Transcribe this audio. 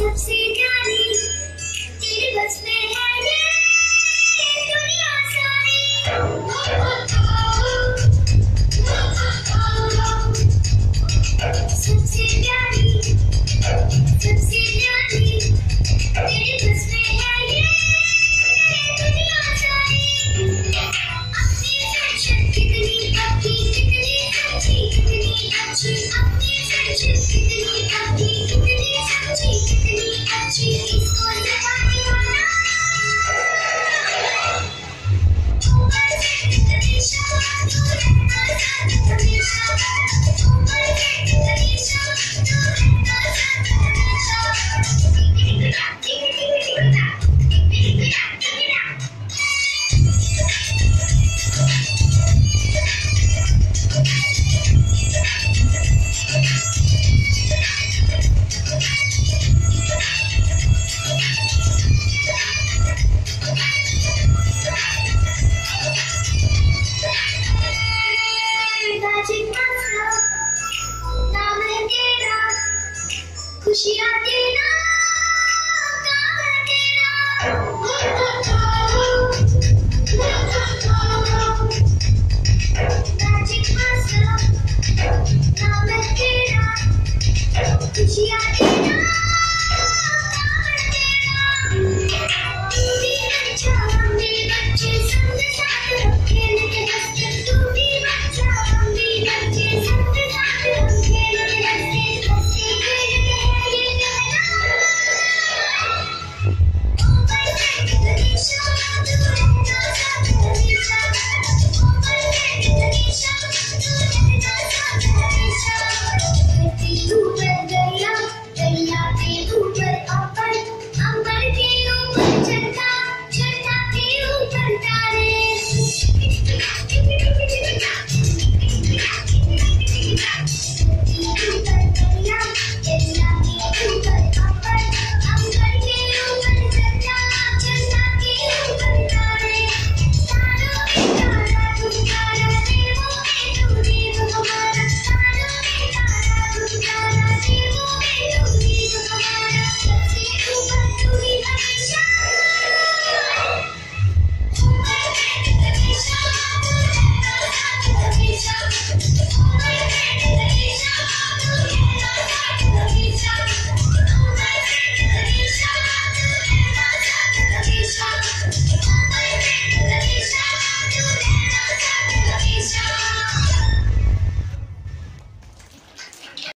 सबसे तेरा